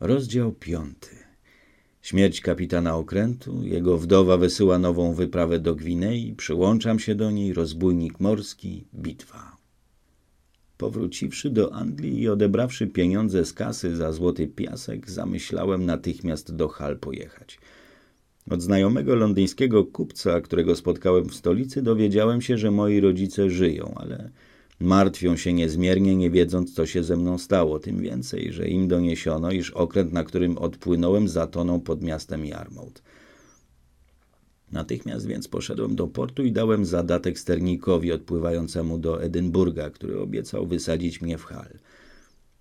Rozdział piąty. Śmierć kapitana okrętu, jego wdowa wysyła nową wyprawę do Gwinei, przyłączam się do niej, rozbójnik morski, bitwa. Powróciwszy do Anglii i odebrawszy pieniądze z kasy za złoty piasek, zamyślałem natychmiast do Hal pojechać. Od znajomego londyńskiego kupca, którego spotkałem w stolicy, dowiedziałem się, że moi rodzice żyją, ale Martwią się niezmiernie, nie wiedząc, co się ze mną stało, tym więcej, że im doniesiono, iż okręt, na którym odpłynąłem, zatonął pod miastem Yarmouth. Natychmiast więc poszedłem do portu i dałem zadatek sternikowi odpływającemu do Edynburga, który obiecał wysadzić mnie w hal.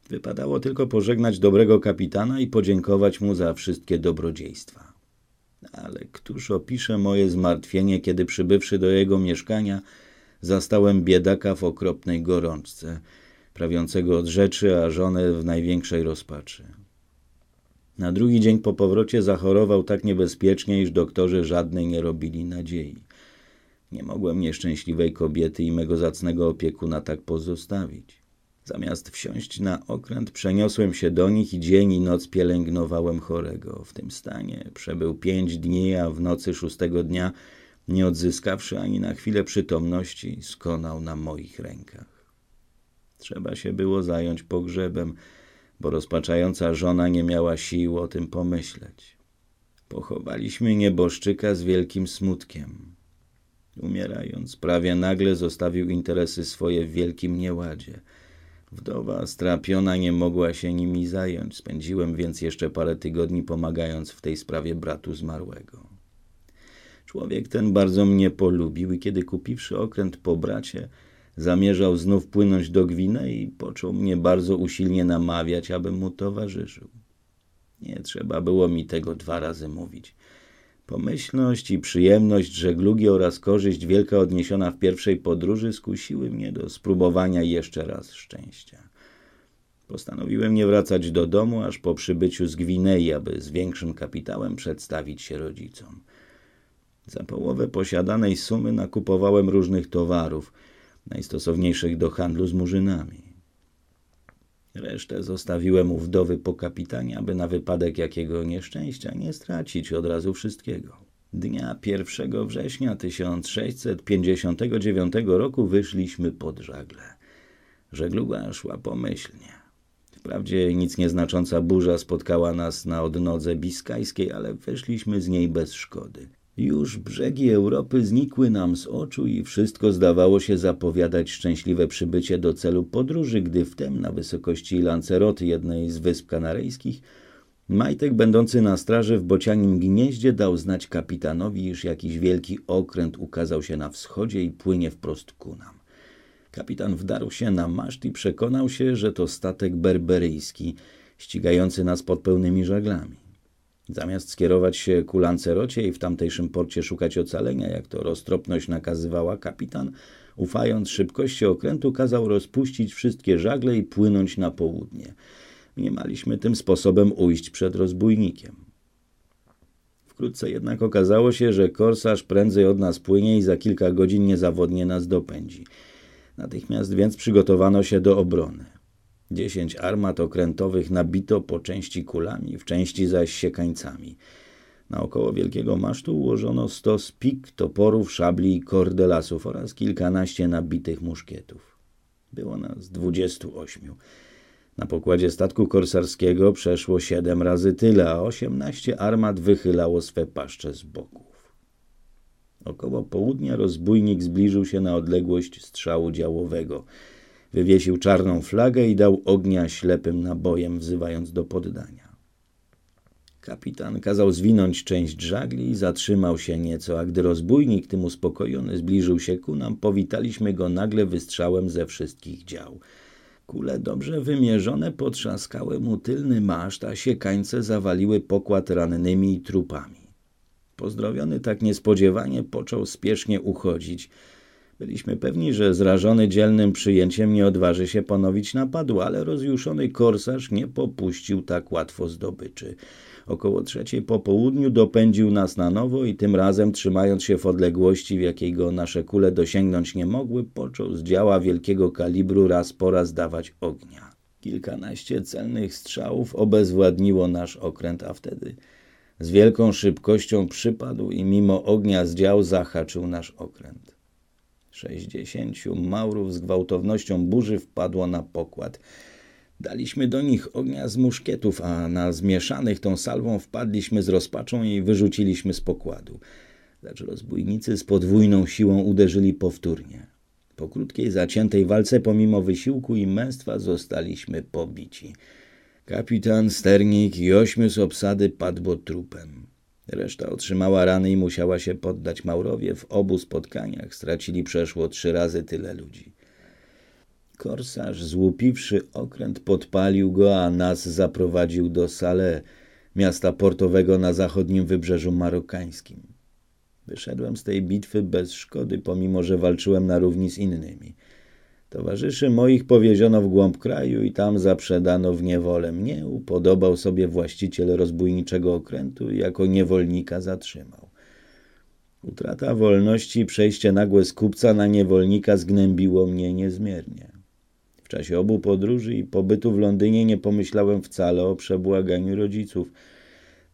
Wypadało tylko pożegnać dobrego kapitana i podziękować mu za wszystkie dobrodziejstwa. Ale któż opisze moje zmartwienie, kiedy przybywszy do jego mieszkania, zastałem biedaka w okropnej gorączce, prawiącego od rzeczy, a żonę w największej rozpaczy. Na drugi dzień po powrocie zachorował tak niebezpiecznie, iż doktorzy żadnej nie robili nadziei. Nie mogłem nieszczęśliwej kobiety i mego zacnego opiekuna tak pozostawić. Zamiast wsiąść na okręt, przeniosłem się do nich i dzień i noc pielęgnowałem chorego. W tym stanie przebył pięć dni, a w nocy szóstego dnia nie odzyskawszy ani na chwilę przytomności, skonał na moich rękach. Trzeba się było zająć pogrzebem, bo rozpaczająca żona nie miała sił o tym pomyśleć. Pochowaliśmy nieboszczyka z wielkim smutkiem. Umierając, prawie nagle zostawił interesy swoje w wielkim nieładzie. Wdowa strapiona nie mogła się nimi zająć. Spędziłem więc jeszcze parę tygodni pomagając w tej sprawie bratu zmarłego. Człowiek ten bardzo mnie polubił i kiedy kupiwszy okręt po bracie, zamierzał znów płynąć do Gwinei począł mnie bardzo usilnie namawiać, abym mu towarzyszył. Nie trzeba było mi tego dwa razy mówić. Pomyślność i przyjemność żeglugi oraz korzyść wielka odniesiona w pierwszej podróży skusiły mnie do spróbowania jeszcze raz szczęścia. Postanowiłem nie wracać do domu, aż po przybyciu z Gwinei, aby z większym kapitałem przedstawić się rodzicom. Za połowę posiadanej sumy nakupowałem różnych towarów, najstosowniejszych do handlu z murzynami. Resztę zostawiłem u wdowy po kapitanie, aby na wypadek jakiego nieszczęścia nie stracić od razu wszystkiego. Dnia 1 września 1659 roku wyszliśmy pod żagle. Żegluga szła pomyślnie. Wprawdzie nic nieznacząca burza spotkała nas na odnodze biskajskiej, ale wyszliśmy z niej bez szkody. Już brzegi Europy znikły nam z oczu i wszystko zdawało się zapowiadać szczęśliwe przybycie do celu podróży, gdy wtem na wysokości Lanceroty, jednej z wysp kanaryjskich, Majtek, będący na straży w bocianim gnieździe, dał znać kapitanowi, iż jakiś wielki okręt ukazał się na wschodzie i płynie wprost ku nam. Kapitan wdarł się na maszt i przekonał się, że to statek berberyjski, ścigający nas pod pełnymi żaglami. Zamiast skierować się ku Lancerocie i w tamtejszym porcie szukać ocalenia, jak to roztropność nakazywała kapitan, ufając szybkości okrętu, kazał rozpuścić wszystkie żagle i płynąć na południe. Nie maliśmy tym sposobem ujść przed rozbójnikiem. Wkrótce jednak okazało się, że korsarz prędzej od nas płynie i za kilka godzin niezawodnie nas dopędzi. Natychmiast więc przygotowano się do obrony. Dziesięć armat okrętowych nabito po części kulami, w części zaś siekańcami. Naokoło wielkiego masztu ułożono stos pik, toporów, szabli i kordelasów oraz kilkanaście nabitych muszkietów. Było nas dwudziestu ośmiu. Na pokładzie statku korsarskiego przeszło siedem razy tyle, a osiemnaście armat wychylało swe paszcze z boków. Około południa rozbójnik zbliżył się na odległość strzału działowego – Wywiesił czarną flagę i dał ognia ślepym nabojem, wzywając do poddania. Kapitan kazał zwinąć część żagli i zatrzymał się nieco, a gdy rozbójnik, tym uspokojony, zbliżył się ku nam, powitaliśmy go nagle wystrzałem ze wszystkich dział. Kule dobrze wymierzone potrzaskały mu tylny maszt, a siekańce zawaliły pokład rannymi i trupami. Pozdrowiony tak niespodziewanie począł spiesznie uchodzić – Byliśmy pewni, że zrażony dzielnym przyjęciem nie odważy się ponowić napadu, ale rozjuszony korsarz nie popuścił tak łatwo zdobyczy. Około trzeciej po południu dopędził nas na nowo i tym razem, trzymając się w odległości, w jakiej go nasze kule dosięgnąć nie mogły, począł z działa wielkiego kalibru raz po raz dawać ognia. Kilkanaście celnych strzałów obezwładniło nasz okręt, a wtedy z wielką szybkością przypadł i mimo ognia z dział zahaczył nasz okręt. Sześćdziesięciu maurów z gwałtownością burzy wpadło na pokład. Daliśmy do nich ognia z muszkietów, a na zmieszanych tą salwą wpadliśmy z rozpaczą i wyrzuciliśmy z pokładu. Lecz rozbójnicy z podwójną siłą uderzyli powtórnie. Po krótkiej, zaciętej walce, pomimo wysiłku i męstwa, zostaliśmy pobici. Kapitan, sternik i ośmiu z obsady padło trupem. Reszta otrzymała rany i musiała się poddać Maurowie. W obu spotkaniach stracili przeszło trzy razy tyle ludzi. Korsarz, złupiwszy okręt, podpalił go, a nas zaprowadził do Salé, miasta portowego na zachodnim wybrzeżu marokańskim. Wyszedłem z tej bitwy bez szkody, pomimo że walczyłem na równi z innymi. Towarzyszy moich powieziono w głąb kraju i tam zaprzedano w niewolę. Mnie upodobał sobie właściciel rozbójniczego okrętu i jako niewolnika zatrzymał. Utrata wolności i przejście nagłe z kupca na niewolnika zgnębiło mnie niezmiernie. W czasie obu podróży i pobytu w Londynie nie pomyślałem wcale o przebłaganiu rodziców.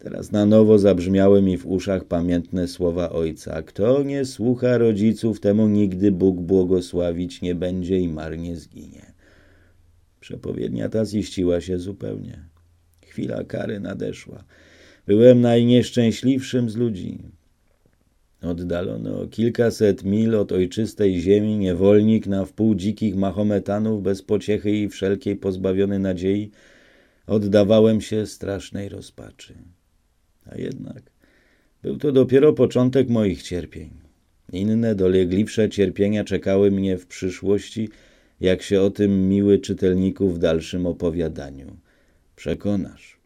Teraz na nowo zabrzmiały mi w uszach pamiętne słowa ojca. Kto nie słucha rodziców, temu nigdy Bóg błogosławić nie będzie i marnie zginie. Przepowiednia ta ziściła się zupełnie. Chwila kary nadeszła. Byłem najnieszczęśliwszym z ludzi. Oddalony o kilkaset mil od ojczystej ziemi, niewolnik na wpół dzikich Mahometanów, bez pociechy i wszelkiej pozbawiony nadziei, oddawałem się strasznej rozpaczy. A jednak był to dopiero początek moich cierpień. Inne, dolegliwsze cierpienia czekały mnie w przyszłości, jak się o tym miły czytelniku w dalszym opowiadaniu przekonasz.